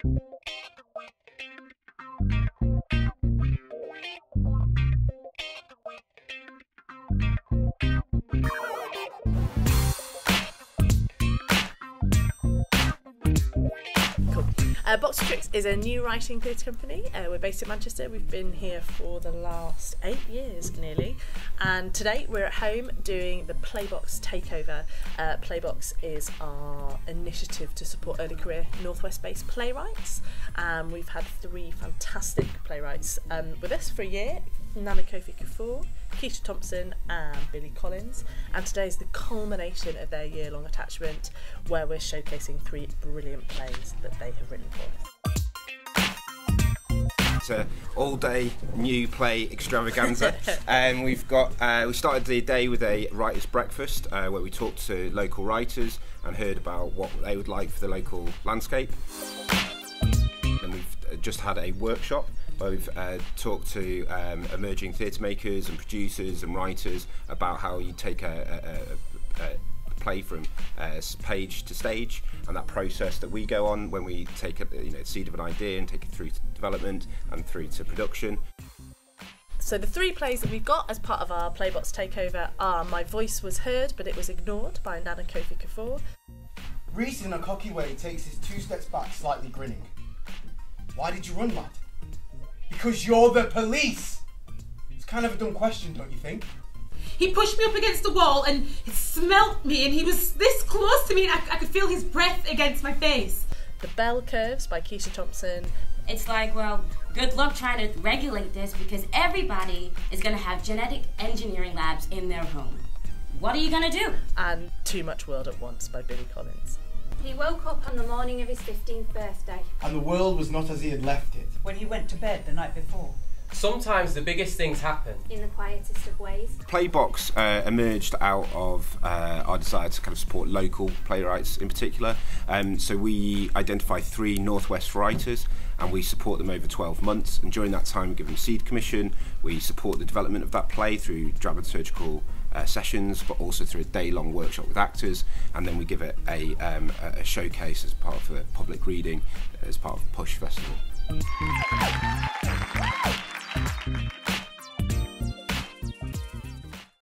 thank you Uh, Box of Tricks is a new writing theatre company. Uh, we're based in Manchester. We've been here for the last eight years nearly. And today we're at home doing the Playbox Takeover. Uh, Playbox is our initiative to support early career Northwest based playwrights. Um, we've had three fantastic playwrights um, with us for a year Nana Kofi Kufuor, Keisha Thompson, and Billy Collins. And today is the culmination of their year long attachment where we're showcasing three brilliant plays that they have written for us. It's a all-day new play extravaganza, and we've got uh, we started the day with a writers' breakfast uh, where we talked to local writers and heard about what they would like for the local landscape. And we've uh, just had a workshop where we've uh, talked to um, emerging theatre makers and producers and writers about how you take a, a, a, a play from uh, page to stage and that process that we go on when we take a you know, seed of an idea and take it through to development and through to production. So the three plays that we've got as part of our Playbox takeover are My Voice Was Heard But It Was Ignored by Nana Kofi Kufuor. Reese in a cocky way takes his two steps back, slightly grinning. Why did you run, lad? Because you're the police! It's kind of a dumb question, don't you think? He pushed me up against the wall and it smelt me, and he was this close to me, and I, I could feel his breath against my face. The Bell Curves by Keisha Thompson. It's like, well, good luck trying to regulate this because everybody is going to have genetic engineering labs in their home. What are you going to do? And Too Much World at Once by Billy Collins. He woke up on the morning of his 15th birthday. And the world was not as he had left it. when he went to bed the night before. Sometimes the biggest things happen. In the quietest of ways. Playbox uh, emerged out of uh, our desire to kind of support local playwrights in particular. Um, so we identify three Northwest writers and we support them over 12 months. And during that time, we give them seed commission. We support the development of that play through dramaturgical uh, sessions, but also through a day-long workshop with actors. And then we give it a, um, a a showcase as part of the public reading as part of Push Festival.